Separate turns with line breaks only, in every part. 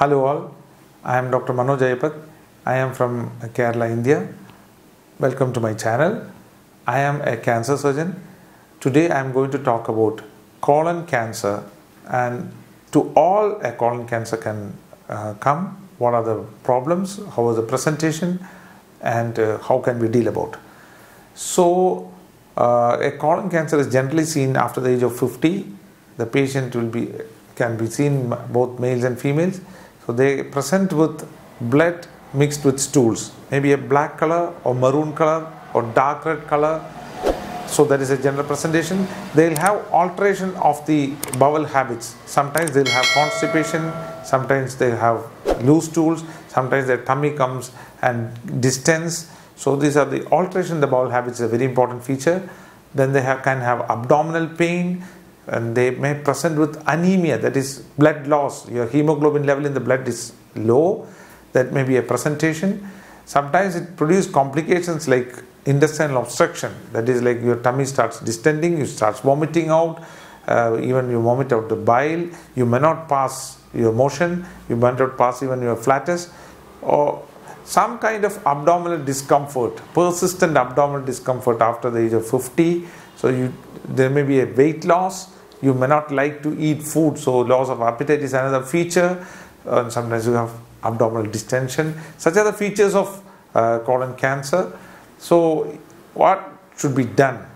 Hello all, I am Dr. Manoj Ayyappath. I am from Kerala, India. Welcome to my channel. I am a cancer surgeon. Today I am going to talk about colon cancer and to all a colon cancer can uh, come. What are the problems? How is the presentation? And uh, how can we deal about? So uh, a colon cancer is generally seen after the age of 50. The patient will be can be seen both males and females. So they present with blood mixed with stools, maybe a black color or maroon color or dark red color. So that is a general presentation. They'll have alteration of the bowel habits. Sometimes they'll have constipation, sometimes they'll have loose stools, sometimes their tummy comes and distends. So these are the alteration in the bowel habits a very important feature. Then they have, can have abdominal pain and they may present with anemia that is blood loss. Your hemoglobin level in the blood is low. That may be a presentation. Sometimes it produces complications like intestinal obstruction. That is like your tummy starts distending, you start vomiting out, uh, even you vomit out the bile. You may not pass your motion. You may not pass even your flatus, or some kind of abdominal discomfort, persistent abdominal discomfort after the age of 50. So you, there may be a weight loss. You may not like to eat food, so loss of appetite is another feature. And sometimes you have abdominal distension. Such are the features of uh, colon cancer. So, what should be done?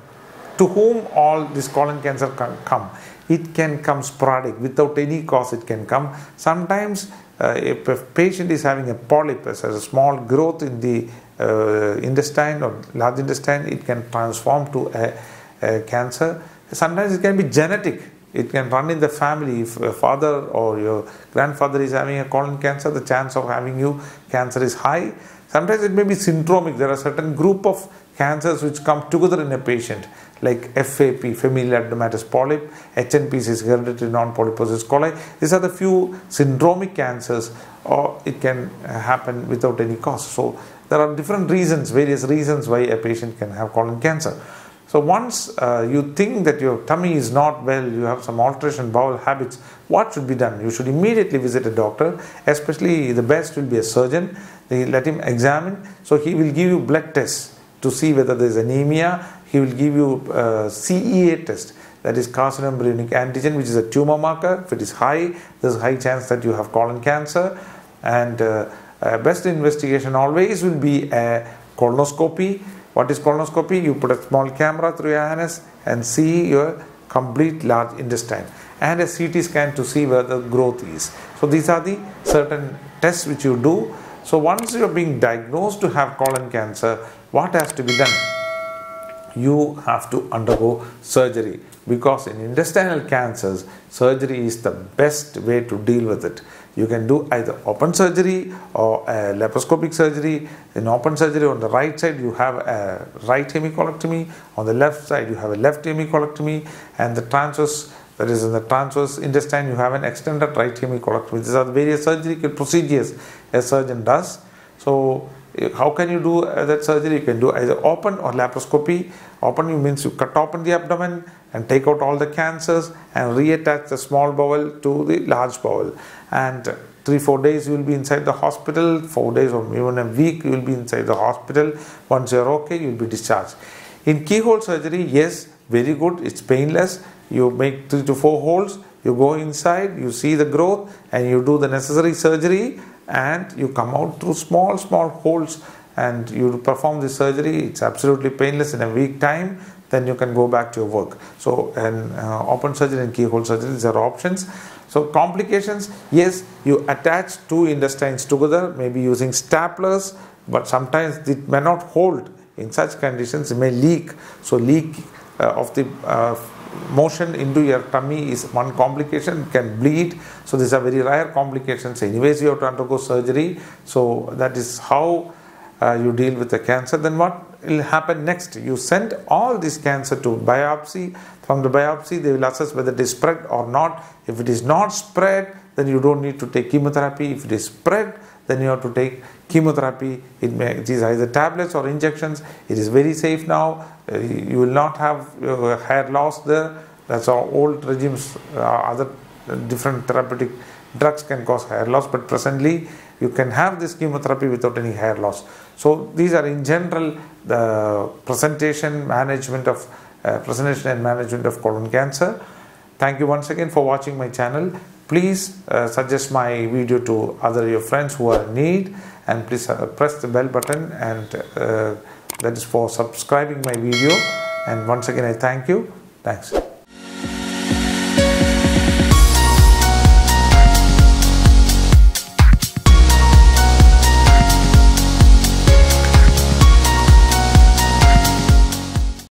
To whom all this colon cancer can come? It can come sporadic, without any cause, it can come. Sometimes, uh, if a patient is having a polyp, as a small growth in the uh, intestine or large intestine, it can transform to a, a cancer. Sometimes it can be genetic it can run in the family if a father or your grandfather is having a colon cancer the chance of having you cancer is high sometimes it may be syndromic there are certain group of cancers which come together in a patient like FAP, familial adenomatous polyp, HNPC is hereditary non-polyposis coli. These are the few syndromic cancers or it can happen without any cause. So there are different reasons, various reasons why a patient can have colon cancer. So once uh, you think that your tummy is not well, you have some alteration bowel habits, what should be done? You should immediately visit a doctor, especially the best will be a surgeon. They let him examine. So he will give you blood tests to see whether there is anemia. He will give you a CEA test, that is carcinoembryonic antigen, which is a tumor marker. If it is high, there's a high chance that you have colon cancer. And uh, uh, best investigation always will be a colonoscopy what is colonoscopy? You put a small camera through your anus and see your complete large intestine and a CT scan to see where the growth is. So these are the certain tests which you do. So once you are being diagnosed to have colon cancer, what has to be done? You have to undergo surgery because in intestinal cancers, surgery is the best way to deal with it. You can do either open surgery or laparoscopic surgery. In open surgery, on the right side, you have a right hemicolectomy, on the left side, you have a left hemicolectomy, and the transverse that is in the transverse intestine, you have an extended right hemicolectomy. These are the various surgical procedures a surgeon does. So, eh, how can you do eh, that surgery? You can do either open or laparoscopy. Open means you cut open the abdomen and take out all the cancers and reattach the small bowel to the large bowel. And three, four days you will be inside the hospital, four days or even a week you will be inside the hospital. Once you're okay, you will be discharged. In keyhole surgery, yes, very good, it's painless. You make three to four holes, you go inside, you see the growth, and you do the necessary surgery and you come out through small small holes and you perform the surgery it's absolutely painless in a week time then you can go back to your work. So an uh, open surgery and keyhole surgery these are options. So complications yes you attach two intestines together maybe using staplers but sometimes it may not hold. In such conditions it may leak. So leak uh, of the uh, motion into your tummy is one complication can bleed. So these are very rare complications. Anyways you have to undergo surgery. So that is how uh, you deal with the cancer. Then what will happen next you send all this cancer to biopsy from the biopsy they will assess whether it is spread or not if it is not spread then you don't need to take chemotherapy if it is spread then you have to take chemotherapy. It, may, it is either tablets or injections. It is very safe now. Uh, you will not have uh, hair loss there. That's our old regimes, uh, other different therapeutic drugs can cause hair loss, but presently you can have this chemotherapy without any hair loss. So these are in general the presentation management of uh, presentation and management of colon cancer. Thank you once again for watching my channel. Please uh, suggest my video to other your friends who are in need and please uh, press the bell button and uh, that is for subscribing my video and once again I thank you. Thanks.